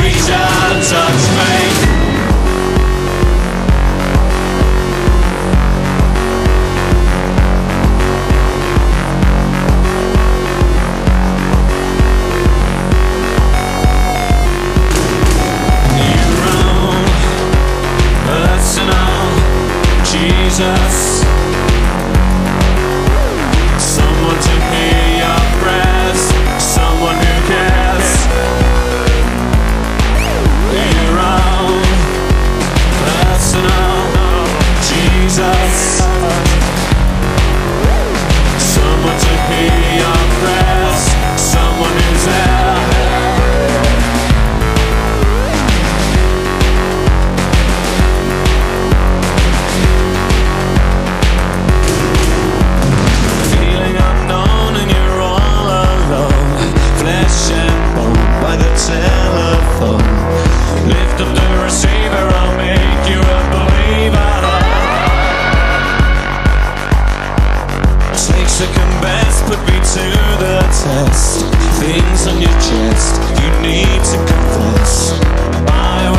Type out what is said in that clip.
Reach out and touch me. Jesus. Things on your chest You need to confess. I